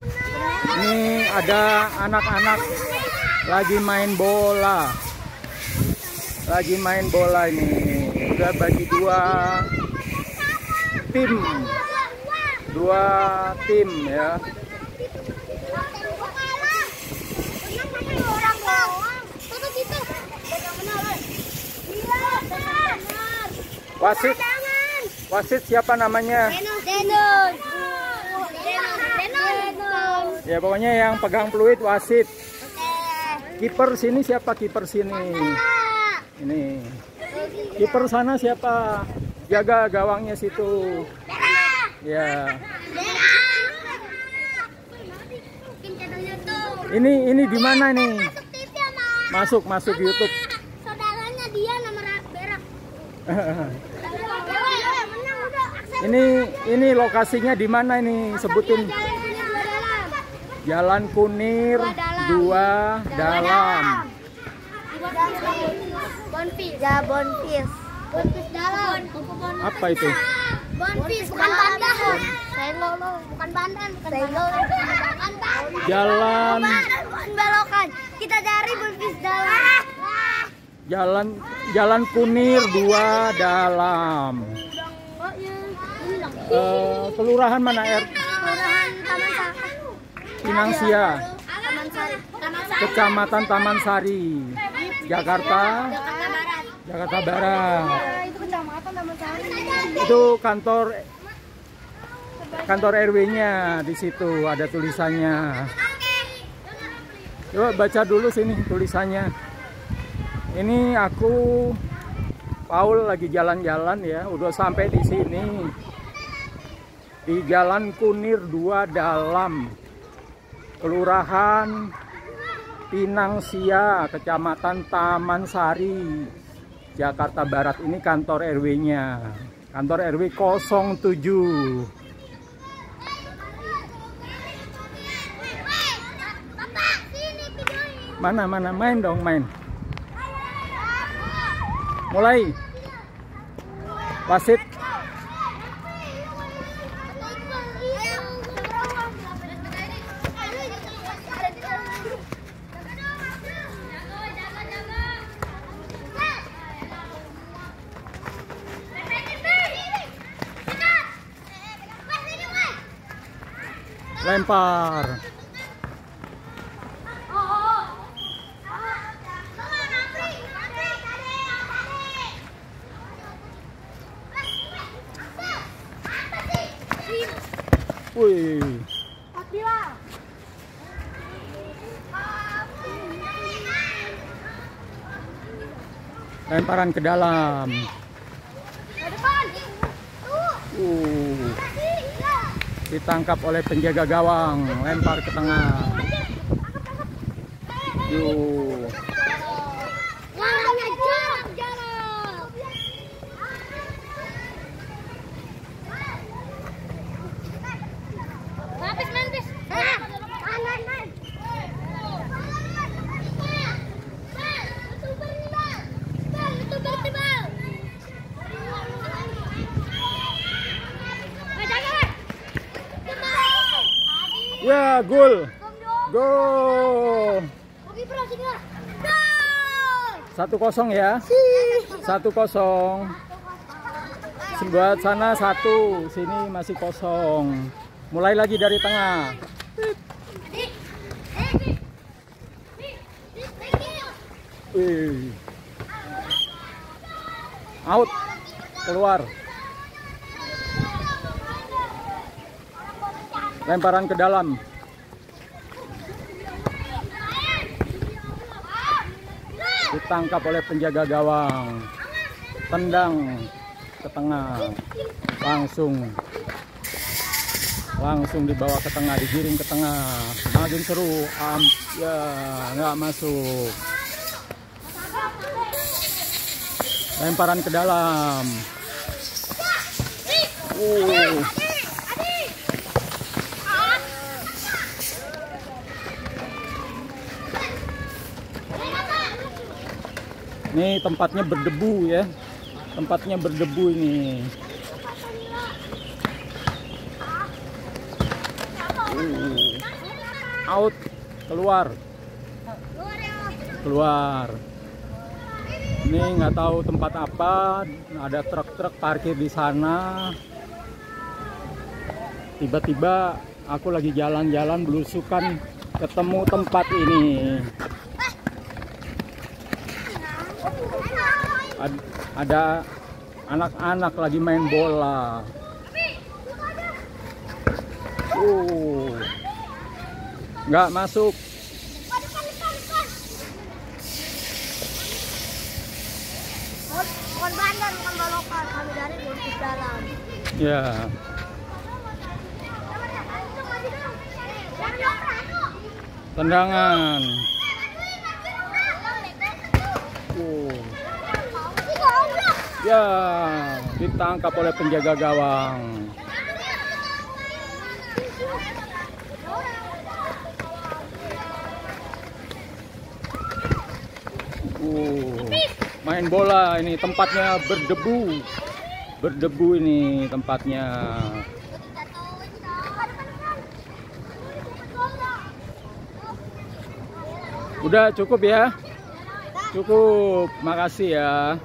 Ini ada anak-anak lagi main bola. Lagi main bola ini. Udah bagi dua tim. Dua tim ya. Wasit, wasit siapa namanya? Denon. Ya pokoknya yang pegang peluit wasit. Kiper sini siapa kiper sini? Ini. Kiper sana siapa? Jaga gawangnya situ. Ya. Ini ini di mana nih? Masuk masuk YouTube. Saudaranya dia nama berak. ini ini lokasinya di mana ini? Sebutin. Jalan Kunir dua dalam. Bonfis. Ya bonfis. Bonfis dalam. Apa itu? Bonfis bukan bandan. Saya lolo bukan bandan, bukan. Jalan belokan. Kita cari bonfis dalam. Jalan Jalan Kunir dua dalam. Eh, kelurahan mana R? Kelurahan Taman Sari. Pinangsia. Kecamatan Taman Sari, Jakarta, Jakarta Barat. Itu kantor kantor RW-nya di situ ada tulisannya. Coba baca dulu sini tulisannya. Ini aku Paul lagi jalan-jalan ya, udah sampai di sini. Di Jalan Kunir 2 Dalam. Kelurahan Pinangsia, Kecamatan Taman Sari, Jakarta Barat. Ini kantor RW-nya. Kantor RW 07. Mana mana main dong main. Mulai. Wasit. Lempar. Wih. Lemparan ke dalam. Uh, ditangkap oleh penjaga gawang, lempar ke tengah. Yuh. Gol. Gol. Satu kosong ya. Satu kosong. Buat sana satu, sini masih kosong. Mulai lagi dari tengah. Out. Keluar. Lemparan ke dalam. Ditangkap oleh penjaga gawang. Tendang ke tengah. Langsung langsung dibawa ke tengah, digiring ke tengah. Makin seru. Am, ya, nggak masuk. Lemparan ke dalam. Uh. Ini tempatnya berdebu ya. Tempatnya berdebu ini. Uh. out keluar keluar ini nggak tahu tempat apa ada truk-truk parkir di sana tiba-tiba aku lagi jalan-jalan belusukan ketemu tempat ini ada anak-anak lagi main bola. Uh. Nggak masuk. Ya. Tendangan. Uh ya ditangkap oleh penjaga gawang Uh, main bola ini tempatnya berdebu. Berdebu ini tempatnya. Udah cukup ya? Cukup. Makasih ya.